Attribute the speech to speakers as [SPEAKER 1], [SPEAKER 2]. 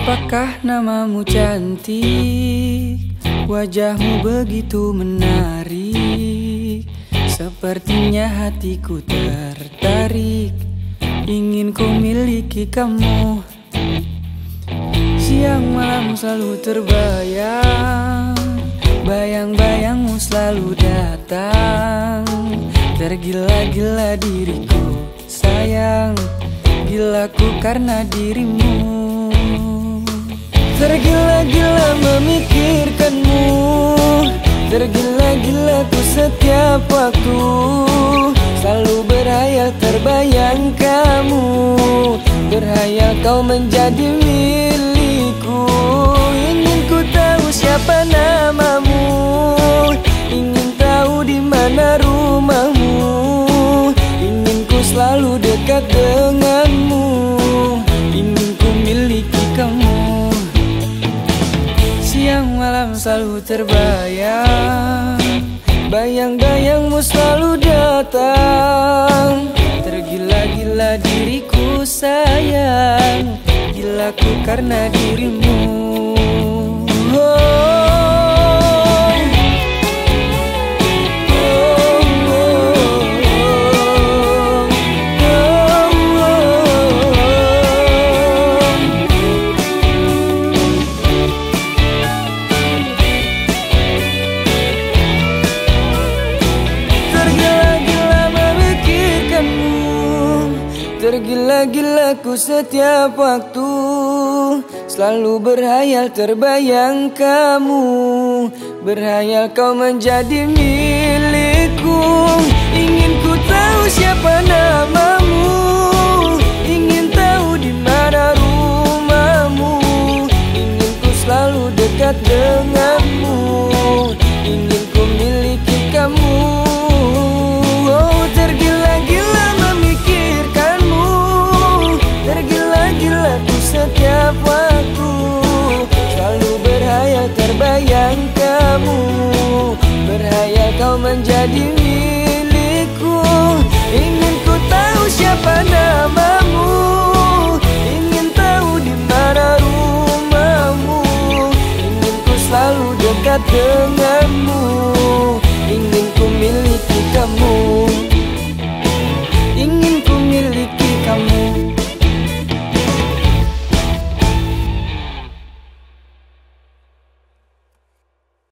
[SPEAKER 1] Apakah namamu cantik? Wajahmu begitu menarik. Sepertinya hatiku tertarik. Ingin ku miliki kamu. Siang malam selalu terbayang. Bayang-bayangmu selalu datang. Tergila-gila diriku sayang. Gilaku karena dirimu memikirkanmu. Tergila-gila ku setiap waktu. Selalu berhayal terbayang kamu. Berhayal kau menjadi milikku. Ingin ku tahu siapa namamu. Ingin tahu di mana rumahmu. Ingin ku selalu dekat denganmu selalu terbayang. Bayang-bayangmu selalu datang. Tergila-gila diriku sayang. Gilaku karena dirimu Tergila-gila ku setiap waktu Selalu berhayal terbayang kamu. Berhayal kau menjadi milikku Ingin kau menjadi milikku. Ingin ku tahu siapa namamu. Ingin tahu di mana rumahmu. Ingin ku selalu dekat denganmu